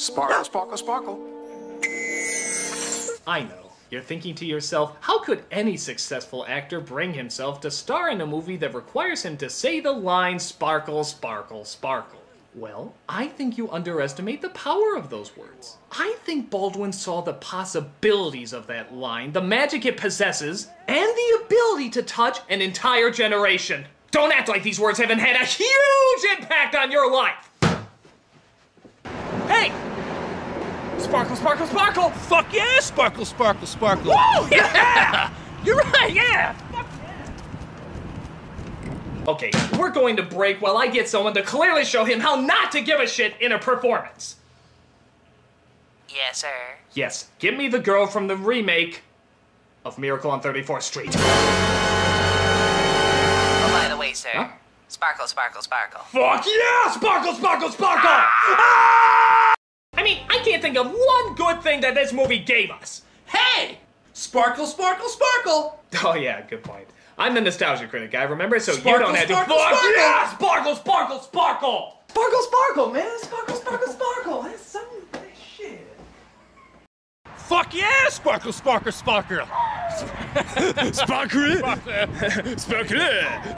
Sparkle, sparkle, sparkle. I know. You're thinking to yourself, how could any successful actor bring himself to star in a movie that requires him to say the line sparkle, sparkle, sparkle? Well, I think you underestimate the power of those words. I think Baldwin saw the possibilities of that line, the magic it possesses, and the ability to touch an entire generation. Don't act like these words haven't had a huge impact on your life! Hey! Sparkle, sparkle, sparkle! Fuck yeah, sparkle, sparkle, sparkle. Whoa! Yeah! You're right, yeah! Okay, we're going to break while I get someone to clearly show him how not to give a shit in a performance. Yes, sir. Yes, give me the girl from the remake of Miracle on 34th Street. Oh, by the way, sir. Huh? Sparkle, sparkle, sparkle. Fuck yeah! Sparkle, sparkle, sparkle! Ah! I mean, I can't think of one good thing that this movie gave us. Hey! Sparkle, sparkle, sparkle! Oh yeah, good point. I'm the nostalgia critic guy, remember? So you Sparkle, don't have to. sparkle, Fuck sparkle! yeah! Sparkle, sparkle, sparkle! Sparkle, sparkle, man! Sparkle, sparkle, sparkle! That's some shit. Fuck yeah, sparkle, sparkle, sparkle. Sparkle! Sparkle!